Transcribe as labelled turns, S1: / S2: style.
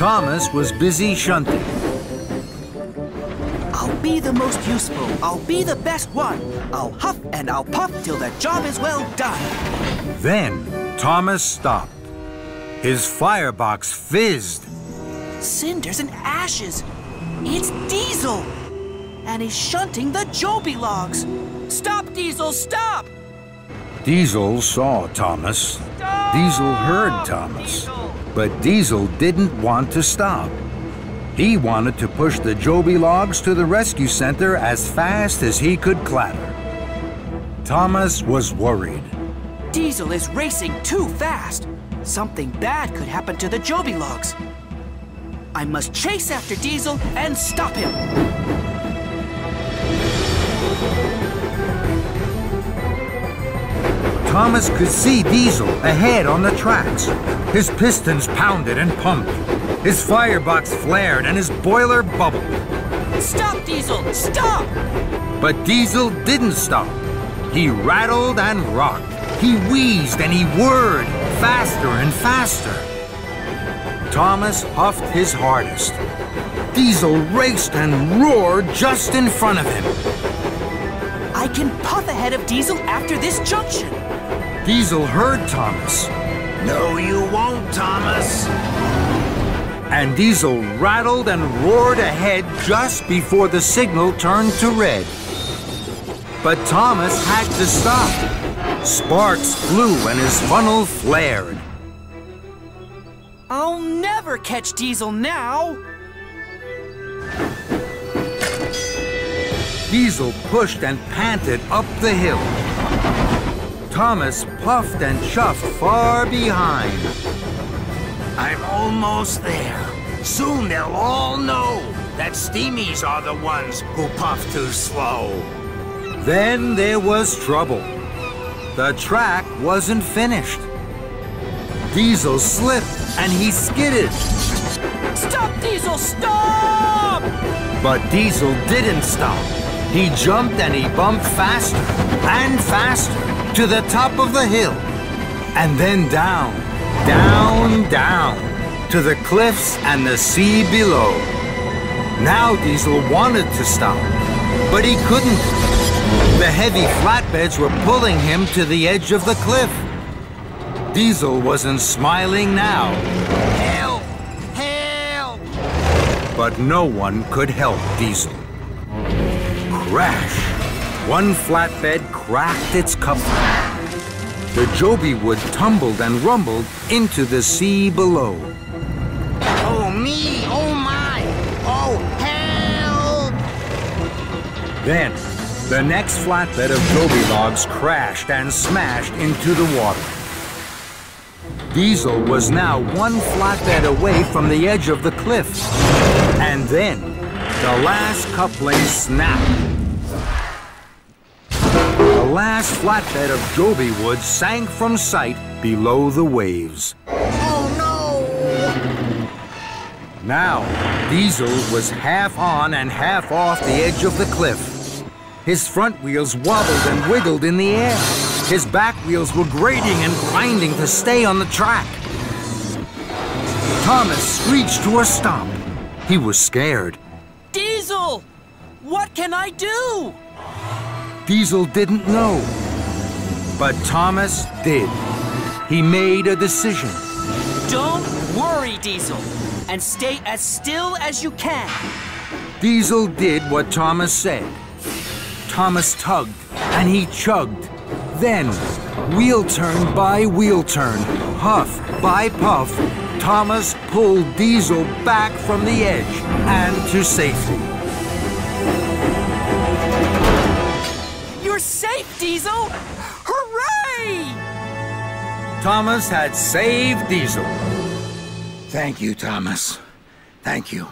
S1: Thomas was busy shunting.
S2: I'll be the most useful. I'll be the best one. I'll huff and I'll puff till the job is well done.
S1: Then Thomas stopped. His firebox fizzed.
S2: Cinders and ashes. It's Diesel. And he's shunting the Jobi logs. Stop, Diesel, stop!
S1: Diesel saw Thomas.
S2: Stop!
S1: Diesel heard Thomas.
S2: Diesel!
S1: But Diesel didn't want to stop. He wanted to push the Jobi logs to the rescue center as fast as he could clatter. Thomas was worried.
S2: Diesel is racing too fast. Something bad could happen to the Jobi logs. I must chase after Diesel and stop him.
S1: Thomas could see Diesel ahead on the tracks. His pistons pounded and pumped. His firebox flared and his boiler bubbled.
S2: Stop, Diesel! Stop!
S1: But Diesel didn't stop. He rattled and rocked. He wheezed and he whirred faster and faster. Thomas huffed his hardest. Diesel raced and roared just in front of him.
S2: I can puff ahead of Diesel after this junction.
S1: Diesel heard Thomas,
S3: No, you won't, Thomas.
S1: and Diesel rattled and roared ahead just before the signal turned to red. But Thomas had to stop. Sparks flew and his funnel flared.
S2: I'll never catch Diesel now.
S1: Diesel pushed and panted up the hill. Thomas puffed and chuffed far behind.
S3: I'm almost there. Soon they'll all know that Steamies are the ones who puff too slow.
S1: Then there was trouble. The track wasn't finished. Diesel slipped and he skidded.
S2: Stop, Diesel! Stop!
S1: But Diesel didn't stop. He jumped and he bumped faster and faster to the top of the hill. And then down, down, down to the cliffs and the sea below. Now Diesel wanted to stop, but he couldn't. The heavy flatbeds were pulling him to the edge of the cliff. Diesel wasn't smiling now,
S3: Help! Help!
S1: but no one could help Diesel. Crash! One flatbed cracked its cover. The Jobi wood tumbled and rumbled into the sea below.
S3: Oh, me! Oh, my! Oh, help!
S1: Then, the next flatbed of Jobi logs crashed and smashed into the water. Diesel was now one flatbed away from the edge of the cliff. And then, the last coupling snapped. The last flatbed of Jobi wood sank from sight below the waves.
S3: Oh, no!
S1: Now, Diesel was half on and half off the edge of the cliff. His front wheels wobbled and wiggled in the air. His back wheels were grating and grinding to stay on the track. Thomas screeched to a stop. He was scared.
S2: Diesel! What can I do?
S1: Diesel didn't know. But Thomas did. He made a decision.
S2: Don't worry, Diesel, and stay as still as you can.
S1: Diesel did what Thomas said. Thomas tugged and he chugged. Then, wheel turn by wheel turn, huff by puff, Thomas pulled Diesel back from the edge and to safety.
S2: Safe, Diesel! Hooray!
S1: Thomas had saved Diesel.
S3: Thank you, Thomas. Thank you.